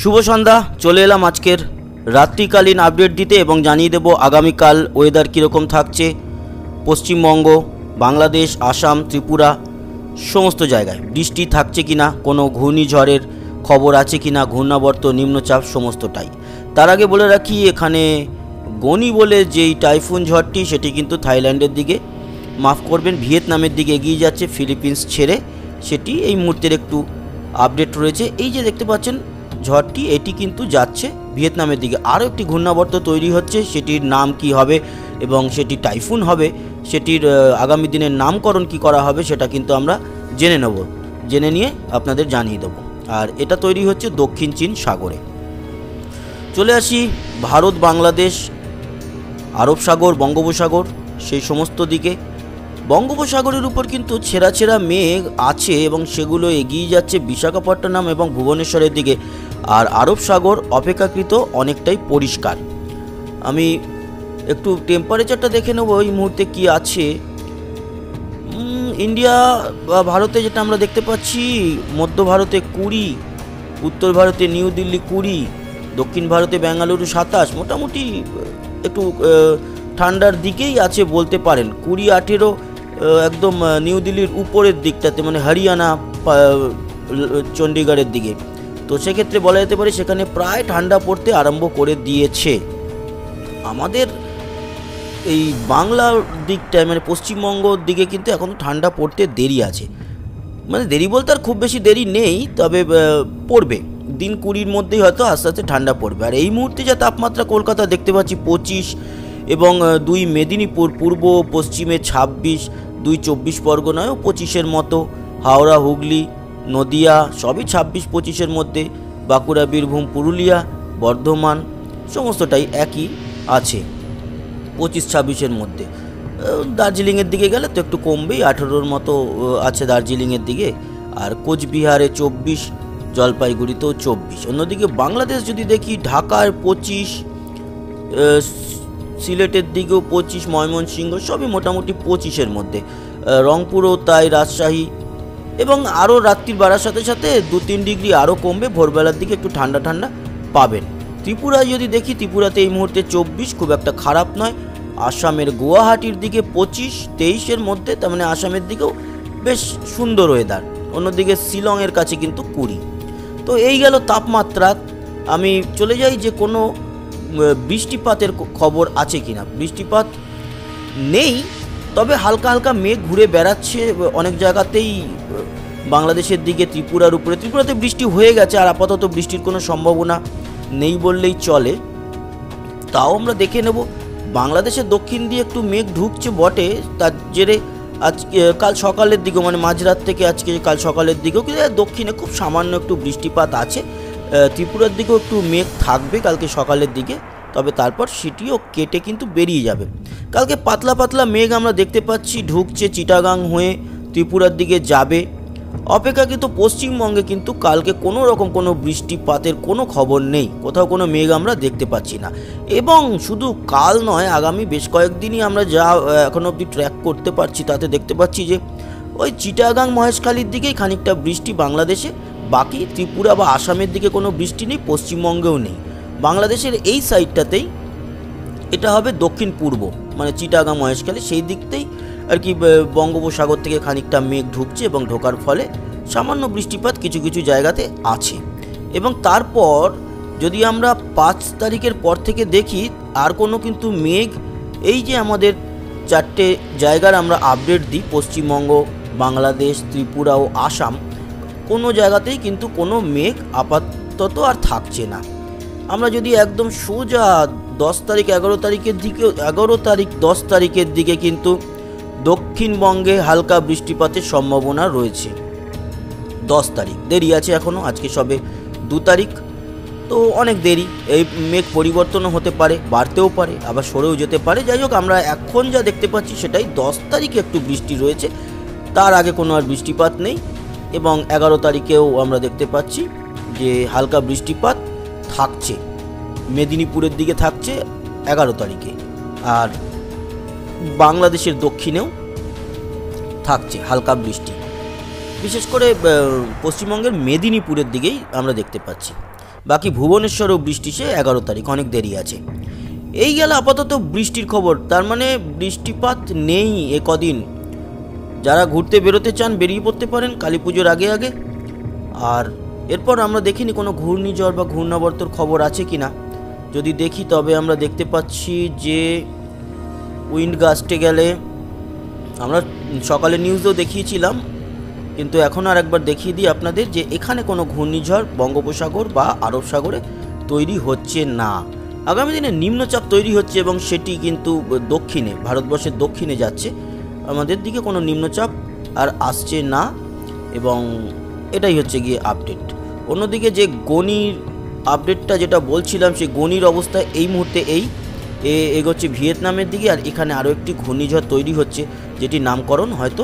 শুভ সন্ধ্যা, চলে এলাম আজকের রাত্রিকালীন আপডেট দিতে এবং জানিয়ে দেব আগামীকাল ওয়েদার কীরকম থাকছে, পশ্চিমবঙ্গ, বাংলাদেশ, আসাম, ত্রিপুরা, সমস্ত জায়গায়। বৃষ্টি থাকছে কি না কোনো ঘূর্ণিঝড়ের খবর আছে কি না ঘূর্ণাবর্ত, নিম্নচাপ, সমস্তটাই। তার আগে বলে রাখি, এখানে গনি বলে যেই টাইফুন ঝড়টি, সেটি কিন্তু থাইল্যান্ডের দিকে, মাফ করবেন, ভিয়েতনামের দিকে এগিয়ে যাচ্ছে, ফিলিপিন্স ছেড়ে। সেটি এই মুহূর্তের একটু আপডেট রয়েছে। এই যে দেখতে পাচ্ছেন ঝড়টি, এটি কিন্তু যাচ্ছে। ভিয়েতনামের দিকে আরও একটি ঘূর্ণাবর্ত তৈরি হচ্ছে, সেটির নাম কি হবে এবং সেটি টাইফুন হবে, সেটির আগামী দিনের নামকরণ কি করা হবে সেটা কিন্তু আমরা জেনে নেব, জেনে নিয়ে আপনাদের জানিয়ে দেবো। আর এটা তৈরি হচ্ছে দক্ষিণ চীন সাগরে। চলে আসি ভারত, বাংলাদেশ, আরব সাগর, বঙ্গোপসাগর, সেই সমস্ত দিকে। বঙ্গোপসাগরের উপর কিন্তু ছেঁড়া ছেঁড়া মেঘ আছে এবং সেগুলো এগিয়ে যাচ্ছে বিশাখাপট্টনম এবং ভুবনেশ্বরের দিকে। আর আরব সাগর অপেক্ষাকৃত অনেকটাই পরিষ্কার। আমি একটু টেম্পারেচারটা দেখে নেব এই মুহূর্তে কি আছে। ইন্ডিয়া বা ভারতে যেটা আমরা দেখতে পাচ্ছি, মধ্য ভারতে কুড়ি, উত্তর ভারতে নিউ দিল্লি কুড়ি, দক্ষিণ ভারতে বেঙ্গালুরু সাতাশ, মোটামুটি একটু ঠান্ডার দিকেই আছে বলতে পারেন। কুড়ি, আঠেরো একদম নিউ দিল্লির উপরের দিকটাতে মানে হরিয়ানা চণ্ডীগড়ের দিকে। তো সেক্ষেত্রে বলা যেতে পারে সেখানে প্রায় ঠান্ডা পড়তে আরম্ভ করে দিয়েছে। আমাদের এই বাংলার দিকটায় মানে পশ্চিমবঙ্গর দিকে কিন্তু এখনও ঠান্ডা পড়তে দেরি আছে। মানে দেরি বলতে আর খুব বেশি দেরি নেই, তবে পড়বে। দিন কুড়ির মধ্যেই হয়তো আস্তে আস্তে ঠান্ডা পড়বে। আর এই মুহূর্তে যা তাপমাত্রা কলকাতা দেখতে পাচ্ছি পঁচিশ এবং দুই মেদিনীপুর, পূর্ব, পশ্চিমে ছাব্বিশ, দুই চব্বিশ পরগনায়ও পঁচিশের মতো। হাওড়া, হুগলি নদিয়া, সবই ছাব্বিশ পঁচিশের মধ্যে, বাঁকুড়া, বীরভূম, পুরুলিয়া, বর্ধমান, সমস্তটাই একই আছে, পঁচিশ ছাব্বিশের মধ্যে। দার্জিলিংয়ের দিকে গেলে তো একটু কমবেই, আঠেরোর মতো আছে দার্জিলিংয়ের দিকে। আর কোচবিহারে চব্বিশ, জলপাইগুড়িতেও চব্বিশ। অন্যদিকে বাংলাদেশ যদি দেখি, ঢাকার পঁচিশ সিলেটের দিকেও পঁচিশ, ময়মনসিংহ, সবই মোটামুটি পঁচিশের মধ্যে। রংপুরও তাই, রাজশাহী এবং আরও রাত্রির বাড়ার সাথে সাথে দু তিন ডিগ্রি আরও কমবে, ভোরবেলার দিকে একটু ঠান্ডা ঠান্ডা পাবেন। ত্রিপুরায় যদি দেখি, ত্রিপুরাতে এই মুহূর্তে চব্বিশ, খুব একটা খারাপ নয়। আসামের গুয়াহাটির দিকে পঁচিশ, তেইশের মধ্যে, তার মানে আসামের দিকেও বেশ সুন্দর ওয়েদার অন্যদিকে শিলংয়ের কাছে কিন্তু কুড়ি। তো এই গেল তাপমাত্রা। আমি চলে যাই যে কোনো বৃষ্টিপাতের খবর আছে কিনা। বৃষ্টিপাত নেই, তবে হালকা হালকা মেঘ ঘুরে বেড়াচ্ছে অনেক জায়গাতেই বাংলাদেশের দিকে ত্রিপুরার উপরে। ত্রিপুরাতে বৃষ্টি হয়ে গেছে, আর আপাতত বৃষ্টির কোনো সম্ভাবনা নেই বললেই চলে। তাও আমরা দেখে নেব, বাংলাদেশের দক্ষিণ দিয়ে একটু মেঘ ঢুকছে বটে, তার জেরে আজকে, কাল সকালের দিকেও মানে মাঝরাত থেকে আজকে কাল সকালের দিকেও, কিন্তু দক্ষিণে খুব সামান্য একটু বৃষ্টিপাত আছে। ত্রিপুরার দিকেও একটু মেঘ থাকবে কালকে সকালের দিকে, তবে তারপর সেটিও কেটে কিন্তু বেরিয়ে যাবে। কালকে পাতলা পাতলা মেঘ আমরা দেখতে পাচ্ছি, ঢুকছে চিটাগাং হয়ে, ত্রিপুরার দিকে যাবে। অপেক্ষাকৃত পশ্চিমবঙ্গে কিন্তু কালকে কোনো রকম কোনো বৃষ্টিপাতের কোনো খবর নেই। কোথাও কোনো মেঘ আমরা দেখতে পাচ্ছি না। এবং শুধু কাল নয়, আগামী বেশ কয়েকদিনই আমরা যা এখন অবধি ট্র্যাক করতে পারছি, তাতে দেখতে পাচ্ছি যে ওই চিটাগাং মহেশখালীর দিকেই খানিকটা বৃষ্টি বাংলাদেশে, বাকি ত্রিপুরা বা আসামের দিকে কোনো বৃষ্টি নেই, পশ্চিমবঙ্গেও নেই। বাংলাদেশের এই সাইডটাতেই এটা হবে দক্ষিণ পূর্ব মানে চিটাগাং মহেশখালী, সেই দিকতেই আর কি বঙ্গোপসাগর থেকে খানিকটা মেঘ ঢুকছে এবং ঢোকার ফলে সামান্য বৃষ্টিপাত কিছু কিছু জায়গাতে আছে। এবং তারপর যদি আমরা পাঁচ তারিখের পর থেকে দেখি, আর কোনো কিন্তু মেঘ, এই যে আমাদের চারটে জায়গার আমরা আপডেট দিই, পশ্চিমবঙ্গ, বাংলাদেশ, ত্রিপুরা ও আসাম, কোনো জায়গাতেই কিন্তু কোনো মেঘ আপাতত আর থাকছে না। আমরা যদি একদম সোজা দশ তারিখ, এগারো তারিখের দিকে এগারো তারিখ, দশ তারিখের দিকে কিন্তু দক্ষিণবঙ্গে হালকা বৃষ্টিপাতের সম্ভাবনা রয়েছে। দশ তারিখ, দেরি আছে এখনও আজকে সবে দু তারিখ। তো অনেক দেরি, এই মেঘ পরিবর্তনও হতে পারে, বাড়তেও পারে, আবার সরেও যেতে পারে। যাই হোক, আমরা এখন যা দেখতে পাচ্ছি সেটাই, দশ তারিখে একটু বৃষ্টি রয়েছে, তার আগে কোনো আর বৃষ্টিপাত নেই। এবং এগারো তারিখেও আমরা দেখতে পাচ্ছি যে হালকা বৃষ্টিপাত থাকছে, মেদিনীপুরের দিকে থাকছে এগারো তারিখে। আর বাংলাদেশের দক্ষিণেও থাকছে হালকা বৃষ্টি। বিশেষ করে পশ্চিমবঙ্গের মেদিনীপুরের দিকেই আমরা দেখতে পাচ্ছি। বাকি ভুবনেশ্বরেও বৃষ্টি সে এগারো তারিখ, অনেক দেরি আছে। এই গেল আপাতত বৃষ্টির খবর। তার মানে বৃষ্টিপাত নেই এ কদিন। যারা ঘুরতে বেরোতে চান, বেরিয়ে পড়তে পারেন কালী পুজোর আগে আগে। আর এরপর আমরা দেখিনি কোনো ঘূর্ণিঝড় বা ঘূর্ণাবর্তর খবর আছে কি না যদি দেখি, তবে আমরা দেখতে পাচ্ছি যে উইন্ড গাস্টে গেলে আমরা সকালে নিউজেও দেখিয়েছিলাম, কিন্তু এখন আর একবার দেখিয়ে দিই আপনাদের যে এখানে কোনো ঘূর্ণিঝড়, বঙ্গোপসাগর বা আরব সাগরে তৈরি হচ্ছে না। আগামী দিনে নিম্নচাপ তৈরি হচ্ছে এবং সেটি কিন্তু দক্ষিণে, ভারতবর্ষের দক্ষিণে যাচ্ছে। আমাদের দিকে কোনো নিম্নচাপ আর আসছে না এবং এটাই হচ্ছে গিয়ে আপডেট। অন্যদিকে যে গনির আপডেটটা যেটা বলছিলাম, সেই গণির অবস্থা এই মুহূর্তে এই এ এগোচ্ছে ভিয়েতনামের দিকে আর এখানে আরও একটি ঘূর্ণিঝড় তৈরি হচ্ছে যেটি নামকরণ হয়তো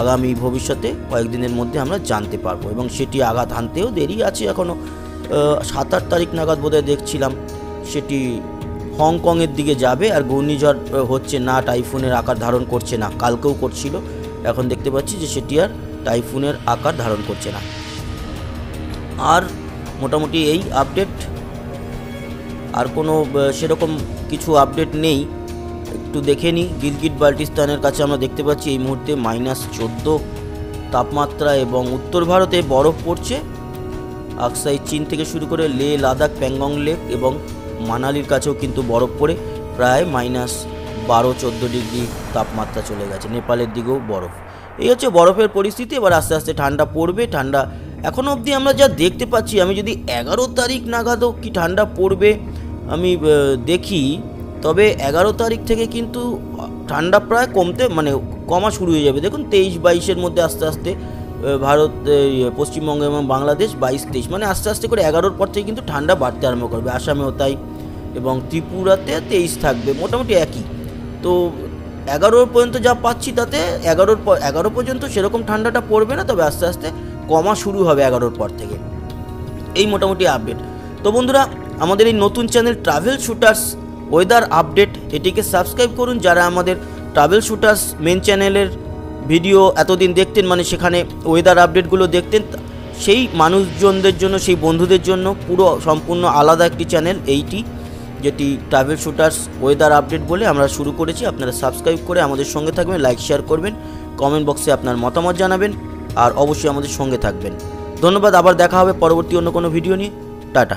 আগামী ভবিষ্যতে কয়েকদিনের মধ্যে আমরা জানতে পারব এবং সেটি আঘাত হানতেও দেরি আছে এখনও সাত আট তারিখ নাগাদ বোধহয় দেখছিলাম সেটি হংকংয়ের দিকে যাবে আর ঘূর্ণিঝড় হচ্ছে না, টাইফুনের আকার ধারণ করছে না। কালকেও করছিল, এখন দেখতে পাচ্ছি যে সেটি আর টাইফুনের আকার ধারণ করছে না। আর মোটামুটি এই আপডেট আর কোনো সেরকম কিছু আপডেট নেই। একটু দেখে নিই। গিলগিট বাল্টিস্তানের কাছে আমরা দেখতে পাচ্ছি এই মুহূর্তে মাইনাস চোদ্দ তাপমাত্রা এবং উত্তর ভারতে বরফ পড়ছে। আকসাই চীন থেকে শুরু করে লে, লাদাখ, প্যাংগং লেক এবং মানালির কাছেও কিন্তু বরফ পড়ে। প্রায় মাইনাস বারো, চোদ্দ ডিগ্রি তাপমাত্রা চলে গেছে। নেপালের দিকেও বরফ। এই হচ্ছে বরফের পরিস্থিতি। এবার আস্তে আস্তে ঠান্ডা পড়বে। ঠান্ডা এখনও অবধি আমরা যা দেখতে পাচ্ছি আমি যদি এগারো তারিখ নাগাদও কি ঠান্ডা পড়বে আমি দেখি। তবে এগারো তারিখ থেকে কিন্তু ঠান্ডা প্রায় কমতে মানে কমা শুরু হয়ে যাবে। দেখুন তেইশ বাইশের মধ্যে আস্তে আস্তে ভারত এই, পশ্চিমবঙ্গ এবং বাংলাদেশ বাইশ তেইশ মানে আস্তে আস্তে করে এগারোর পর থেকে কিন্তু ঠান্ডা বাড়তে আরম্ভ করবে। আসামেও তাই এবং ত্রিপুরাতে তেইশ থাকবে মোটামুটি একই। তো এগারোর পর্যন্ত যা পাচ্ছি তাতে এগারোর পর এগারো পর্যন্ত সেরকম ঠান্ডাটা পড়বে না তবে আস্তে আস্তে কমা শুরু হবে এগারোর পর থেকে। এই মোটামুটি আপডেট তো বন্ধুরা, আমাদের এই নতুন channel travel shooters weather update এটিকে সাবস্ক্রাইব করুন। যারা আমাদের ট্রাভেল শুটার্স মেন চ্যানেলের ভিডিও এতদিন দেখতেন মানে সেখানে ওয়েদার আপডেটগুলো দেখতেন, সেই মানুষজনদের জন্য, সেই বন্ধুদের জন্য পুরো সম্পূর্ণ আলাদা একটি চ্যানেল এইটি, যেটি ট্রাভেল শুটার্স ওয়েদার আপডেট বলে আমরা শুরু করেছি। আপনারা সাবস্ক্রাইব করে আমাদের সঙ্গে থাকবেন লাইক শেয়ার করবেন কমেন্ট বক্সে আপনার মতামত জানাবেন। আর অবশ্যই আমাদের সঙ্গে থাকবেন। ধন্যবাদ, আবার দেখা হবে পরবর্তী অন্য কোনো ভিডিও নিয়ে। টাটা।